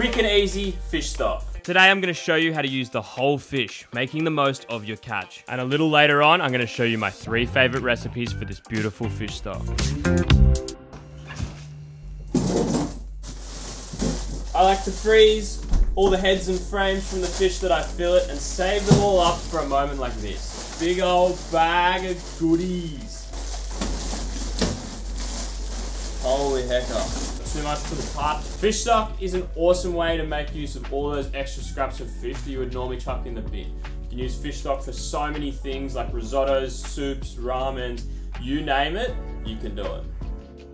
Quick and easy fish stock. Today I'm going to show you how to use the whole fish, making the most of your catch. And a little later on, I'm going to show you my three favorite recipes for this beautiful fish stock. I like to freeze all the heads and frames from the fish that I fillet and save them all up for a moment like this. Big old bag of goodies. Holy hecker oh. Too much for the pot. Fish stock is an awesome way to make use of all those extra scraps of fish that you would normally chuck in the bin. You can use fish stock for so many things like risottos, soups, ramens, you name it, you can do it.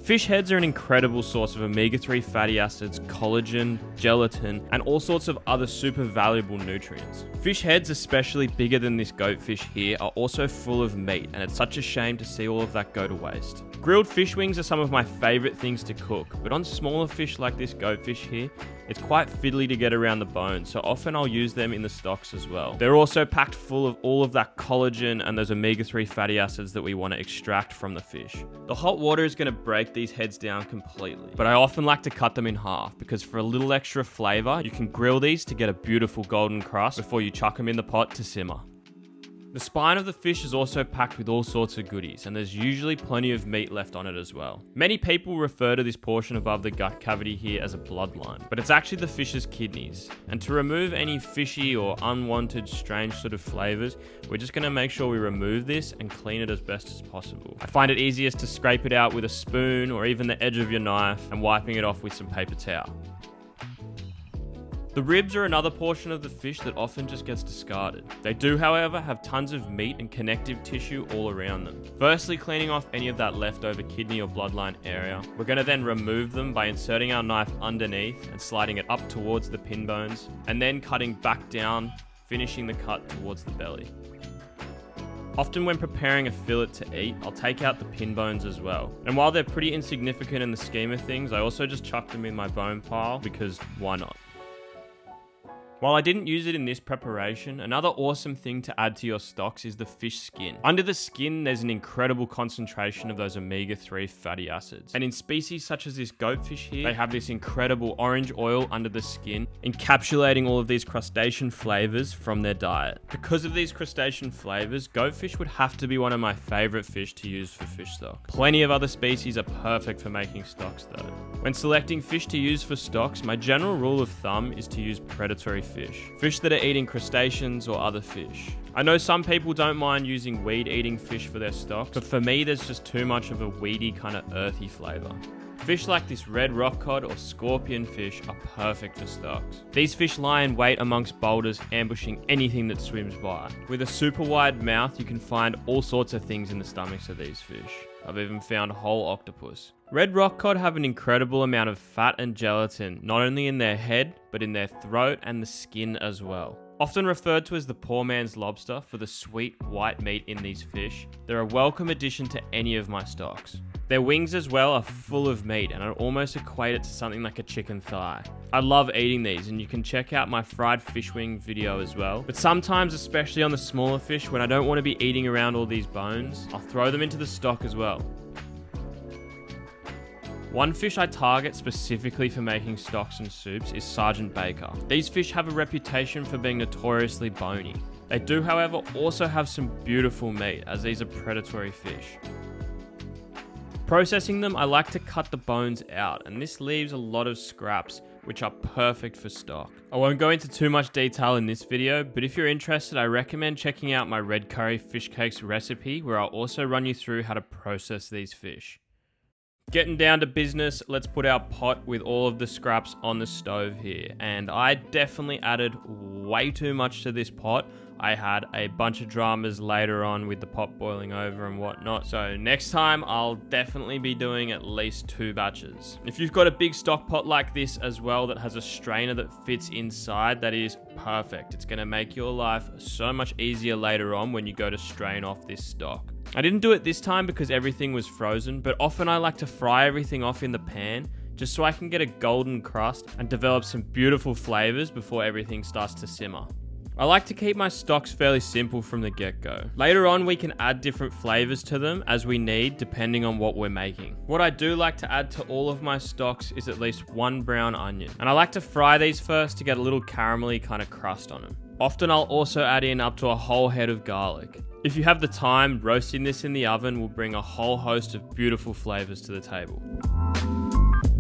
Fish heads are an incredible source of omega-3 fatty acids, collagen, gelatin, and all sorts of other super valuable nutrients. Fish heads, especially bigger than this goatfish here, are also full of meat, and it's such a shame to see all of that go to waste. Grilled fish wings are some of my favourite things to cook, but on smaller fish like this goatfish here, it's quite fiddly to get around the bone, so often I'll use them in the stocks as well. They're also packed full of all of that collagen and those omega-3 fatty acids that we want to extract from the fish. The hot water is going to break these heads down completely, but I often like to cut them in half because for a little extra flavour, you can grill these to get a beautiful golden crust before you chuck them in the pot to simmer. The spine of the fish is also packed with all sorts of goodies, and there's usually plenty of meat left on it as well. Many people refer to this portion above the gut cavity here as a bloodline, but it's actually the fish's kidneys. And to remove any fishy or unwanted strange sort of flavors, we're just gonna make sure we remove this and clean it as best as possible. I find it easiest to scrape it out with a spoon or even the edge of your knife and wiping it off with some paper towel. The ribs are another portion of the fish that often just gets discarded. They do, however, have tons of meat and connective tissue all around them. Firstly, cleaning off any of that leftover kidney or bloodline area. We're going to then remove them by inserting our knife underneath and sliding it up towards the pin bones, and then cutting back down, finishing the cut towards the belly. Often when preparing a fillet to eat, I'll take out the pin bones as well. And while they're pretty insignificant in the scheme of things, I also just chuck them in my bone pile because why not? While I didn't use it in this preparation, another awesome thing to add to your stocks is the fish skin. Under the skin, there's an incredible concentration of those omega-3 fatty acids. And in species such as this goatfish here, they have this incredible orange oil under the skin, encapsulating all of these crustacean flavors from their diet. Because of these crustacean flavors, goatfish would have to be one of my favorite fish to use for fish stock. Plenty of other species are perfect for making stocks though. When selecting fish to use for stocks, my general rule of thumb is to use predatory fish. Fish that are eating crustaceans or other fish. I know some people don't mind using weed eating fish for their stocks, but for me there's just too much of a weedy kind of earthy flavour. Fish like this red rock cod or scorpion fish are perfect for stocks. These fish lie in wait amongst boulders, ambushing anything that swims by. With a super wide mouth, you can find all sorts of things in the stomachs of these fish. I've even found whole octopus. Red rock cod have an incredible amount of fat and gelatin, not only in their head, but in their throat and the skin as well. Often referred to as the poor man's lobster for the sweet white meat in these fish, they're a welcome addition to any of my stocks. Their wings as well are full of meat and I almost equate it to something like a chicken thigh. I love eating these and you can check out my fried fish wing video as well. But sometimes, especially on the smaller fish, when I don't want to be eating around all these bones, I'll throw them into the stock as well. One fish I target specifically for making stocks and soups is Sergeant Baker. These fish have a reputation for being notoriously bony. They do, however, also have some beautiful meat, as these are predatory fish. Processing them, I like to cut the bones out, and this leaves a lot of scraps, which are perfect for stock. I won't go into too much detail in this video, but if you're interested, I recommend checking out my red curry fish cakes recipe, where I'll also run you through how to process these fish. Getting down to business, let's put our pot with all of the scraps on the stove here. And I definitely added way too much to this pot. I had a bunch of dramas later on with the pot boiling over and whatnot. So next time I'll definitely be doing at least two batches. If you've got a big stock pot like this as well that has a strainer that fits inside, that is perfect. It's gonna make your life so much easier later on when you go to strain off this stock. I didn't do it this time because everything was frozen, but often I like to fry everything off in the pan just so I can get a golden crust and develop some beautiful flavors before everything starts to simmer. I like to keep my stocks fairly simple from the get-go. Later on, we can add different flavors to them as we need, depending on what we're making. What I do like to add to all of my stocks is at least one brown onion. And I like to fry these first to get a little caramelly kind of crust on them. Often I'll also add in up to a whole head of garlic. If you have the time, roasting this in the oven will bring a whole host of beautiful flavors to the table.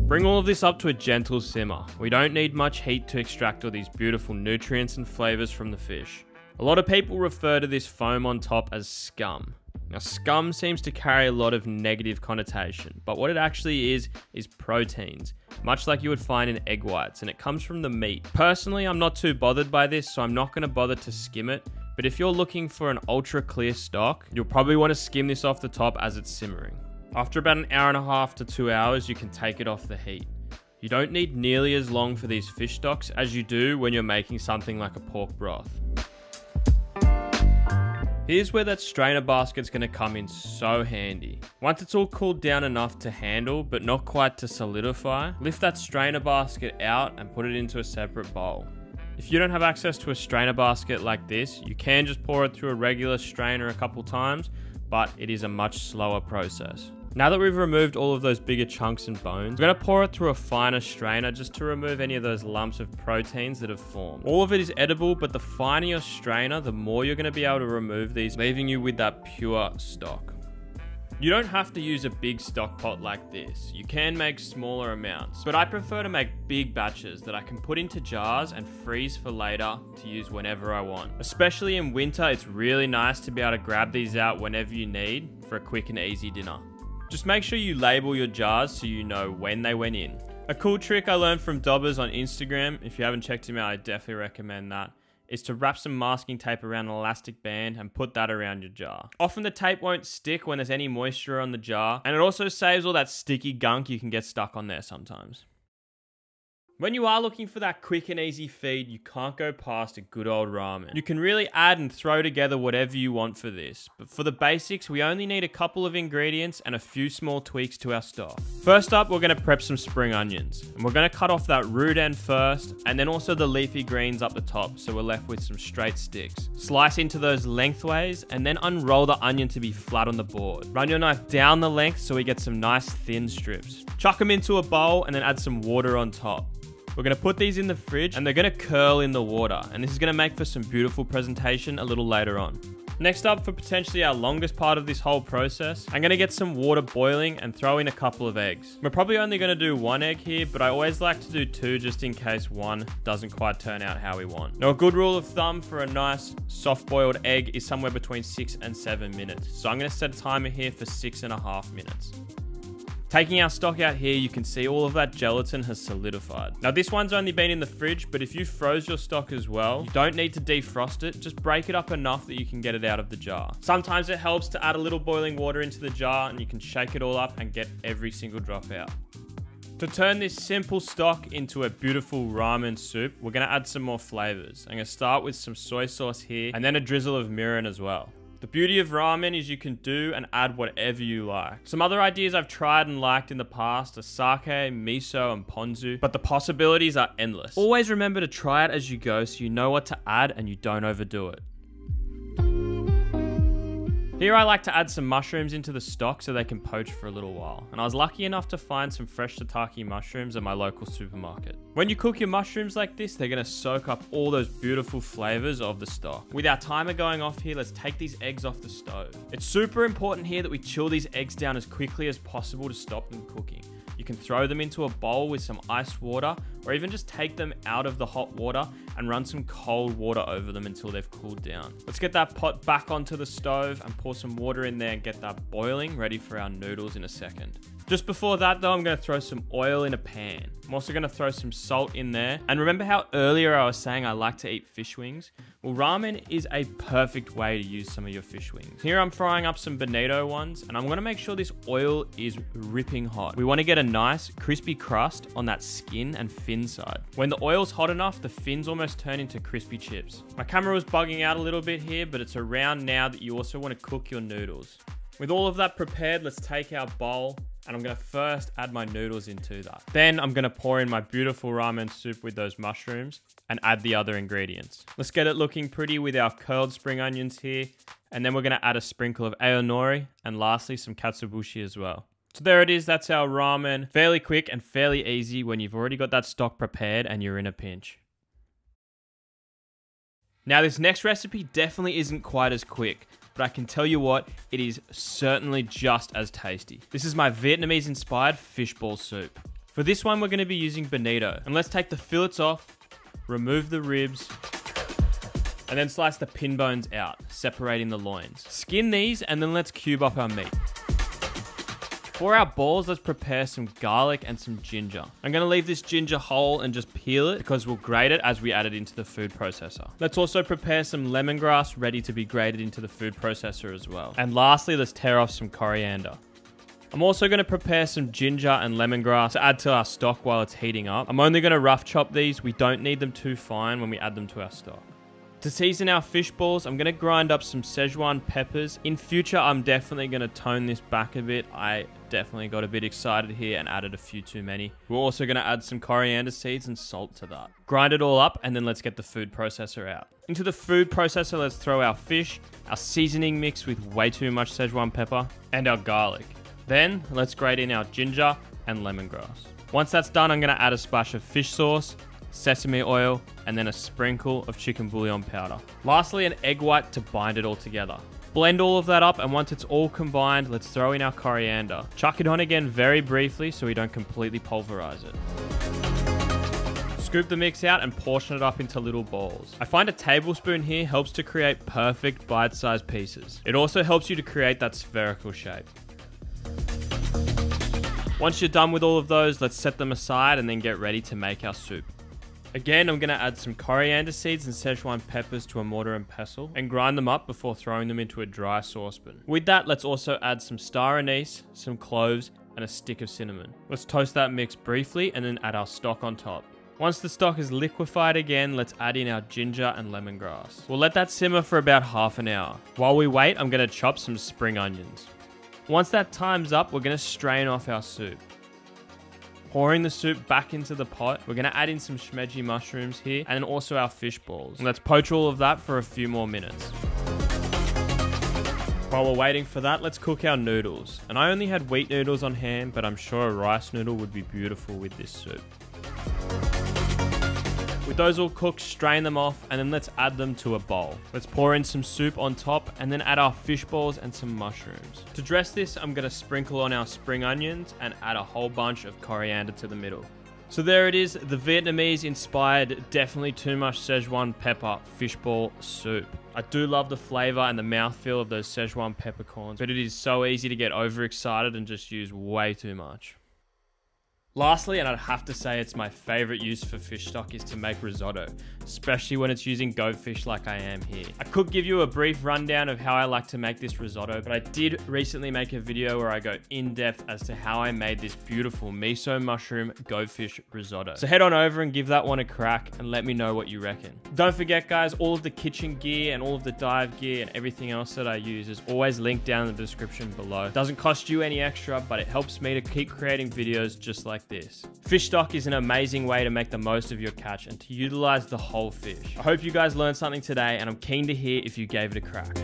Bring all of this up to a gentle simmer. We don't need much heat to extract all these beautiful nutrients and flavors from the fish. A lot of people refer to this foam on top as scum. Now, scum seems to carry a lot of negative connotation, but what it actually is, is proteins, much like you would find in egg whites, and it comes from the meat. Personally, I'm not too bothered by this, so I'm not going to bother to skim it, but if you're looking for an ultra clear stock, you'll probably want to skim this off the top as it's simmering. After about an hour and a half to two hours, you can take it off the heat. You don't need nearly as long for these fish stocks as you do when you're making something like a pork broth. Here's where that strainer basket's going to come in so handy. Once it's all cooled down enough to handle, but not quite to solidify, lift that strainer basket out and put it into a separate bowl. If you don't have access to a strainer basket like this, you can just pour it through a regular strainer a couple times, but it is a much slower process. Now that we've removed all of those bigger chunks and bones, we're to pour it through a finer strainer just to remove any of those lumps of proteins that have formed. All of it is edible, but the finer your strainer, the more you're to be able to remove these, leaving you with that pure stock. You don't have to use a big stock pot like this. You can make smaller amounts, but I prefer to make big batches that I can put into jars and freeze for later to use whenever I want. Especially in winter, it's really nice to be able to grab these out whenever you need for a quick and easy dinner. Just make sure you label your jars so you know when they went in. A cool trick I learned from Dobbers on Instagram, if you haven't checked him out, I definitely recommend that, is to wrap some masking tape around an elastic band and put that around your jar. Often the tape won't stick when there's any moisture on the jar, and it also saves all that sticky gunk you can get stuck on there sometimes. When you are looking for that quick and easy feed, you can't go past a good old ramen. You can really add and throw together whatever you want for this, but for the basics, we only need a couple of ingredients and a few small tweaks to our stock. First up, we're gonna prep some spring onions, and we're gonna cut off that root end first, and then also the leafy greens up the top, so we're left with some straight sticks. Slice into those lengthways, and then unroll the onion to be flat on the board. Run your knife down the length so we get some nice thin strips. Chuck them into a bowl, and then add some water on top. We're gonna put these in the fridge and they're gonna curl in the water. And this is gonna make for some beautiful presentation a little later on. Next up for potentially our longest part of this whole process, I'm gonna get some water boiling and throw in a couple of eggs. We're probably only gonna do one egg here, but I always like to do two just in case one doesn't quite turn out how we want. Now a good rule of thumb for a nice soft boiled egg is somewhere between six and seven minutes. So I'm gonna set a timer here for six and a half minutes. Taking our stock out here, you can see all of that gelatin has solidified. Now this one's only been in the fridge, but if you froze your stock as well, you don't need to defrost it, just break it up enough that you can get it out of the jar. Sometimes it helps to add a little boiling water into the jar and you can shake it all up and get every single drop out. To turn this simple stock into a beautiful ramen soup, we're gonna add some more flavors. I'm gonna start with some soy sauce here and then a drizzle of mirin as well. The beauty of ramen is you can do and add whatever you like. Some other ideas I've tried and liked in the past are sake, miso, and ponzu, but the possibilities are endless. Always remember to try it as you go so you know what to add and you don't overdo it. Here I like to add some mushrooms into the stock so they can poach for a little while, and I was lucky enough to find some fresh shiitake mushrooms at my local supermarket. When you cook your mushrooms like this, they're going to soak up all those beautiful flavors of the stock. With our timer going off here, let's take these eggs off the stove. It's super important here that we chill these eggs down as quickly as possible to stop them cooking. Can throw them into a bowl with some ice water or even just take them out of the hot water and run some cold water over them until they've cooled down. Let's get that pot back onto the stove and pour some water in there and get that boiling ready for our noodles in a second. Just before that though, I'm going to throw some oil in a pan. I'm also going to throw some salt in there. And remember how earlier I was saying I like to eat fish wings? Well, ramen is a perfect way to use some of your fish wings. Here I'm frying up some bonito ones and I'm going to make sure this oil is ripping hot. We want to get a nice crispy crust on that skin and fin side. When the oil's hot enough, the fins almost turn into crispy chips. My camera was bugging out a little bit here, but it's around now that you also want to cook your noodles. With all of that prepared, let's take our bowl and I'm gonna first add my noodles into that. Then I'm gonna pour in my beautiful ramen soup with those mushrooms and add the other ingredients. Let's get it looking pretty with our curled spring onions here, and then we're gonna add a sprinkle of aonori, and lastly some katsuobushi as well. So there it is, that's our ramen. Fairly quick and fairly easy when you've already got that stock prepared and you're in a pinch. Now this next recipe definitely isn't quite as quick, but I can tell you what, it is certainly just as tasty. This is my Vietnamese inspired fishball soup. For this one, we're gonna be using bonito. And let's take the fillets off, remove the ribs, and then slice the pin bones out, separating the loins. Skin these, and then let's cube up our meat. For our balls, let's prepare some garlic and some ginger. I'm gonna leave this ginger whole and just peel it because we'll grate it as we add it into the food processor. Let's also prepare some lemongrass ready to be grated into the food processor as well. And lastly, let's tear off some coriander. I'm also going to prepare some ginger and lemongrass to add to our stock while it's heating up. I'm only going to rough chop these. We don't need them too fine when we add them to our stock. To season our fish balls, I'm going to grind up some Szechuan peppers. In future, I'm definitely going to tone this back a bit. I definitely got a bit excited here and added a few too many. We're also going to add some coriander seeds and salt to that. Grind it all up and then let's get the food processor out. Into the food processor, let's throw our fish, our seasoning mix with way too much Szechuan pepper, and our garlic. Then let's grate in our ginger and lemongrass. Once that's done, I'm going to add a splash of fish sauce, sesame oil, and then a sprinkle of chicken bouillon powder. Lastly, an egg white to bind it all together. Blend all of that up, and once it's all combined, let's throw in our coriander. Chuck it on again very briefly so we don't completely pulverize it. Scoop the mix out and portion it up into little balls. I find a tablespoon here helps to create perfect bite-sized pieces. It also helps you to create that spherical shape. Once you're done with all of those, let's set them aside and then get ready to make our soup. Again, I'm going to add some coriander seeds and Szechuan peppers to a mortar and pestle and grind them up before throwing them into a dry saucepan. With that, let's also add some star anise, some cloves, and a stick of cinnamon. Let's toast that mix briefly and then add our stock on top. Once the stock is liquefied again, let's add in our ginger and lemongrass. We'll let that simmer for about half an hour. While we wait, I'm going to chop some spring onions. Once that time's up, we're going to strain off our soup pouring the soup back into the pot. We're going to add in some shimeji mushrooms here and also our fish balls. And let's poach all of that for a few more minutes. While we're waiting for that, let's cook our noodles. And I only had wheat noodles on hand, but I'm sure a rice noodle would be beautiful with this soup. With those all cooked, strain them off and then let's add them to a bowl. Let's pour in some soup on top and then add our fish balls and some mushrooms. To dress this, I'm gonna sprinkle on our spring onions and add a whole bunch of coriander to the middle. So there it is, the Vietnamese inspired, definitely too much Szechuan pepper fishball soup. I do love the flavor and the mouthfeel of those Szechuan peppercorns, but it is so easy to get overexcited and just use way too much. Lastly, and I'd have to say it's my favorite use for fish stock is to make risotto, especially when it's using goatfish like I am here. I could give you a brief rundown of how I like to make this risotto, but I did recently make a video where I go in depth as to how I made this beautiful miso mushroom goatfish risotto. So head on over and give that one a crack and let me know what you reckon. Don't forget guys, all of the kitchen gear and all of the dive gear and everything else that I use is always linked down in the description below. It Doesn't cost you any extra, but it helps me to keep creating videos just like this. Fish stock is an amazing way to make the most of your catch and to utilize the whole fish. I hope you guys learned something today and I'm keen to hear if you gave it a crack.